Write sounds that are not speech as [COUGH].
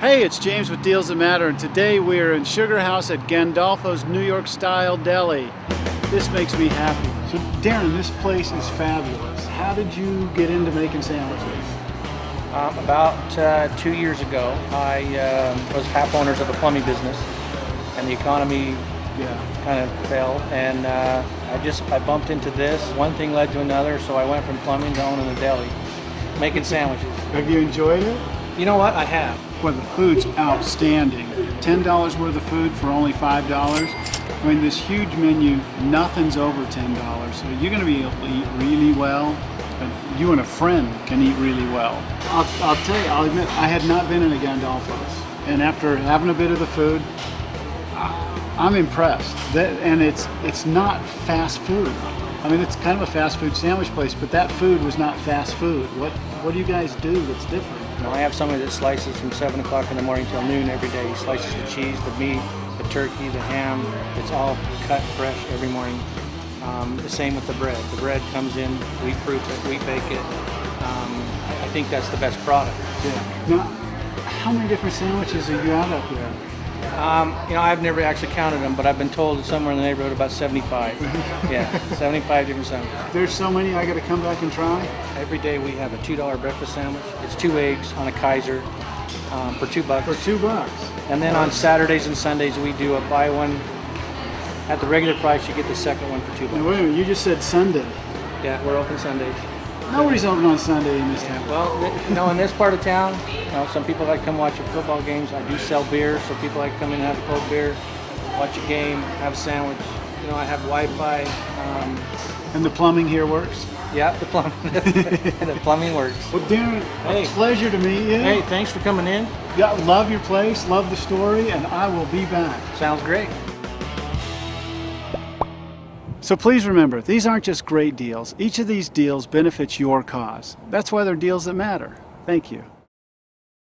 Hey, it's James with Deals That Matter, and today we are in Sugar House at Gandolfo's New York Style Deli. This makes me happy. So, Darren, this place is fabulous. How did you get into making sandwiches? Um, about uh, two years ago, I um was half owners of a plumbing business, and the economy Yeah. kind of fell, and uh, I just I bumped into this. One thing led to another, so I went from plumbing to owning a deli, making sandwiches. Have you enjoyed it? You know what? I have. Well, the food's outstanding. $10 worth of food for only $5. I mean, this huge menu, nothing's over $10. So you're going to be able to eat really well. And you and a friend can eat really well. I'll, I'll tell you, I'll admit, I had not been in a Gandolfo's. And after having a bit of the food, I'm impressed. That, and it's, it's not fast food. I mean, it's kind of a fast food sandwich place, but that food was not fast food. What, what do you guys do that's different? I have somebody that slices from seven o'clock in the morning till noon every day. He slices the cheese, the meat, the turkey, the ham. It's all cut fresh every morning. Um, the same with the bread. The bread comes in, we proof it, we bake it. Um, I I think that's the best product. Yeah. Now, how many different sandwiches are you out up there? Um, you know, I've never actually counted them, but I've been told somewhere in the neighborhood about 75. [LAUGHS] yeah, 75 different sandwiches. There's so many I got to come back and try. Every day we have a $2 breakfast sandwich. It's two eggs on a Kaiser um, for two bucks. For two bucks. And then on Saturdays and Sundays we do a buy one at the regular price. You get the second one for two Now bucks. wait a minute, you just said Sunday. Yeah, we're open Sundays. Nobody's open on Sunday in this town. Well, you know, in this part of town, you know, some people like to come watch the football games. I do sell beer, so people like to come in and have a cold beer, watch a game, have a sandwich. You know, I have Wi-Fi. Um, And the plumbing here works. yeah, the plumbing, [LAUGHS] the plumbing works. Well, Darren, Hey. a pleasure to meet you. Hey, thanks for coming in. Yeah, love your place, love the story, and I will be back. Sounds great. So please remember, these aren't just great deals. Each of these deals benefits your cause. That's why they're deals that matter. Thank you.